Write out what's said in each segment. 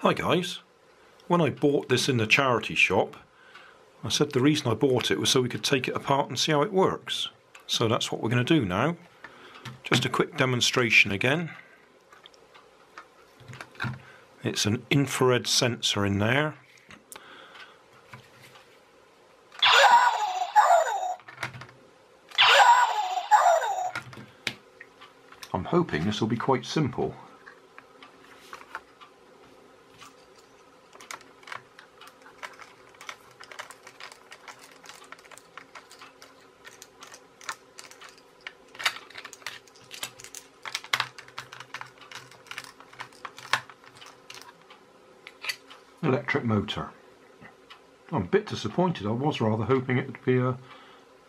Hi guys. When I bought this in the charity shop, I said the reason I bought it was so we could take it apart and see how it works. So that's what we're going to do now. Just a quick demonstration again. It's an infrared sensor in there. I'm hoping this will be quite simple. Electric motor. I'm a bit disappointed, I was rather hoping it would be a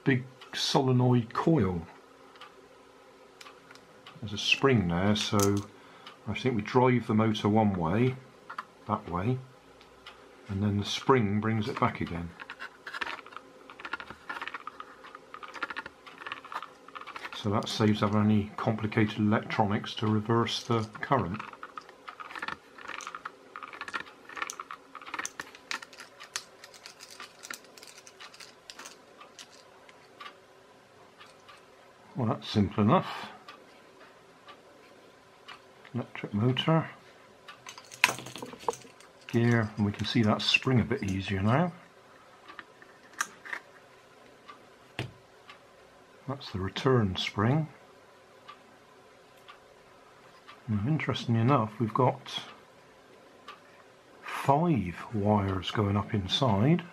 big solenoid coil. There's a spring there so I think we drive the motor one way, that way, and then the spring brings it back again. So that saves having any complicated electronics to reverse the current. Well that's simple enough. Electric motor, gear, and we can see that spring a bit easier now. That's the return spring. And interestingly enough, we've got five wires going up inside.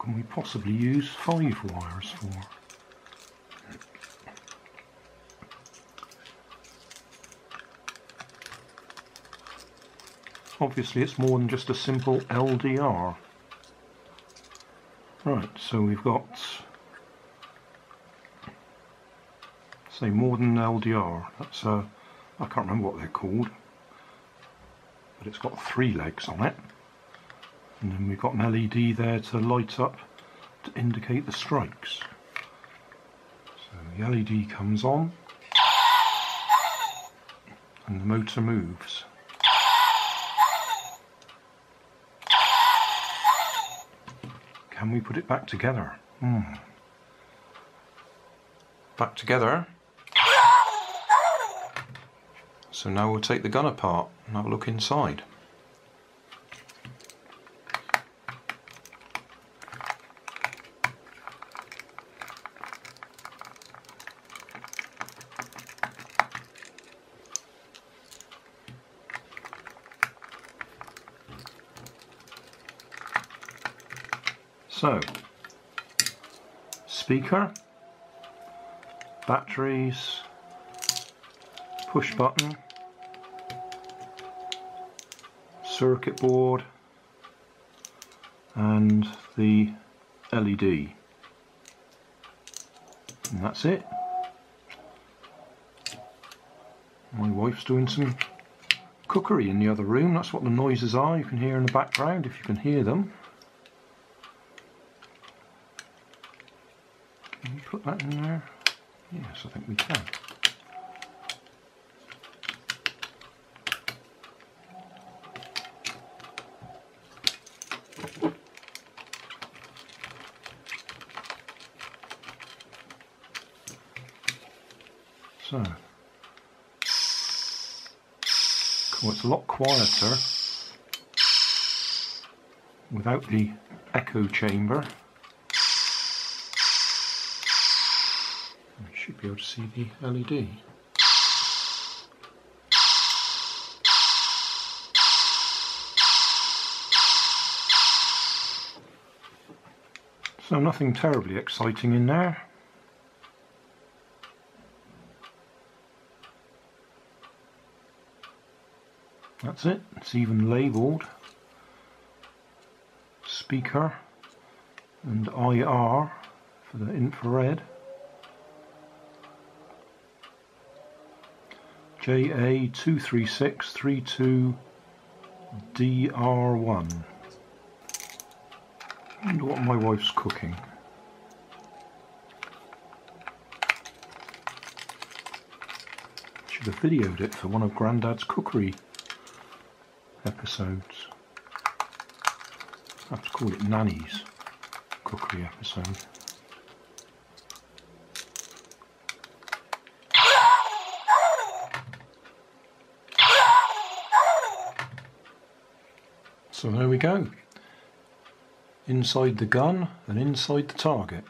Can we possibly use five wires for? Obviously it's more than just a simple LDR. Right, so we've got say more than LDR. That's a I can't remember what they're called. But it's got three legs on it and then we've got an LED there to light up to indicate the strikes. So the LED comes on and the motor moves. Can we put it back together? Hmm. Back together. So now we'll take the gun apart and have a look inside. So, speaker, batteries, push button, circuit board and the LED. And that's it. My wife's doing some cookery in the other room. That's what the noises are you can hear in the background if you can hear them. Put that in there? Yes, I think we can. So, it's a lot quieter without the echo chamber. Be able to see the LED. So nothing terribly exciting in there. That's it, it's even labelled speaker and IR for the infrared. JA23632DR1. wonder what my wife's cooking. should have videoed it for one of Grandad's cookery episodes. I have to call it Nanny's cookery episode. So there we go. Inside the gun and inside the target.